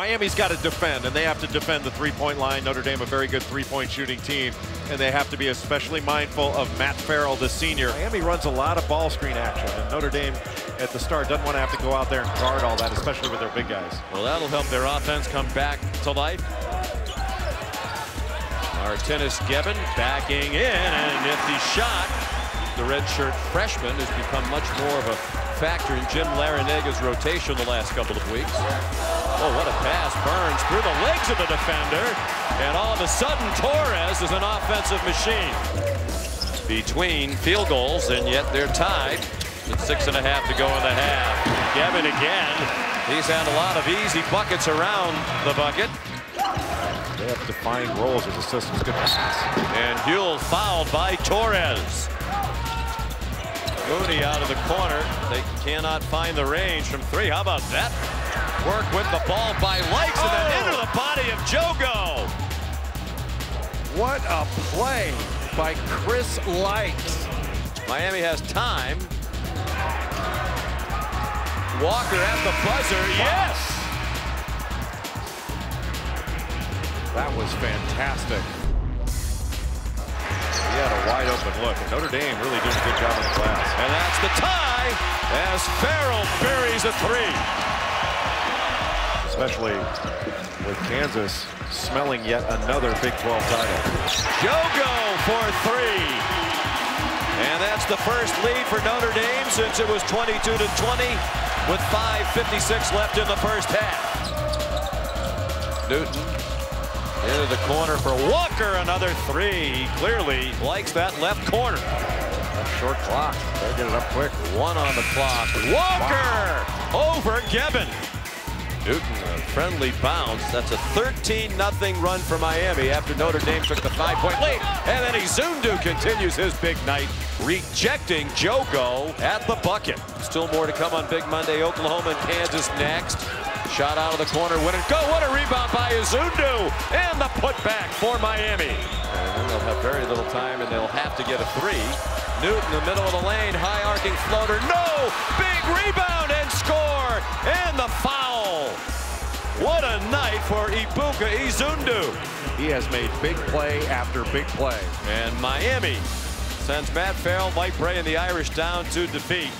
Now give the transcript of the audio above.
Miami's got to defend, and they have to defend the three-point line. Notre Dame, a very good three-point shooting team, and they have to be especially mindful of Matt Farrell, the senior. Miami runs a lot of ball screen action, and Notre Dame at the start doesn't want to have to go out there and guard all that, especially with their big guys. Well, that'll help their offense come back to life. Martinas Geben backing in, and if the shot, the redshirt freshman has become much more of a factor in Jim Larranaga's rotation the last couple of weeks. Oh, what a pass. Burns through the legs of the defender. And all of a sudden, Torres is an offensive machine. Between field goals, and yet they're tied with six and a half to go in the half. Geben again. He's had a lot of easy buckets around the bucket. They have defined roles as assistants. And Huell fouled by Torres. Mooney out of the corner. They cannot find the range from three. How about that? Work with the ball by Lykes oh. and then oh! into the body of Djogo. What a play by Chris Lykes. Miami has time. Walker at the buzzer. Yes! That was fantastic. He had a wide open look. And Notre Dame really doing a good job in the glass. And that's the tie as Farrell buries a three. Especially with Kansas smelling yet another Big 12 title. Djogo for three. And that's the first lead for Notre Dame since it was 22 to 20 with 5.56 left in the first half. Newton into the corner for Walker. Another three. He clearly likes that left corner. That short clock. Better get it up quick. One on the clock. Walker wow. over Geben. Newton, a friendly bounce. That's a 13-0 run for Miami after Notre Dame took the five-point lead. And then Izundu continues his big night, rejecting Djogo at the bucket. Still more to come on Big Monday. Oklahoma and Kansas next. Shot out of the corner, win it, go. What a rebound by Izundu. And the putback for Miami. And then they'll have very little time, and they'll have to get a three. Newton, in the middle of the lane, high arcing floater. No! Big rebound and score! And the foul. What a night for Ebuka Izundu. He has made big play after big play. And Miami sends Matt Farrell, Mike Brey, and the Irish down to defeat